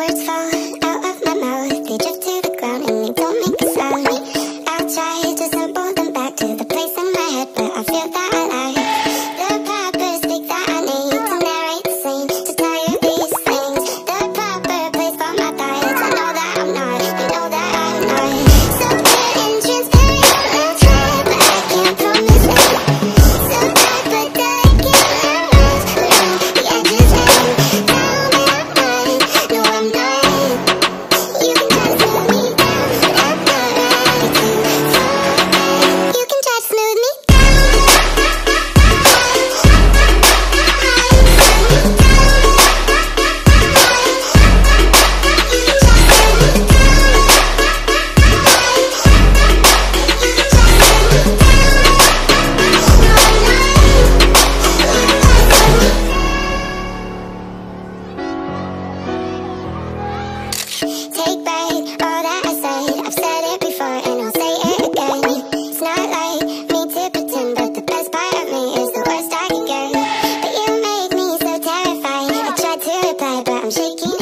Words fall out of my mouth, they drift to the ground and they don't make a sound. I try. Shaking.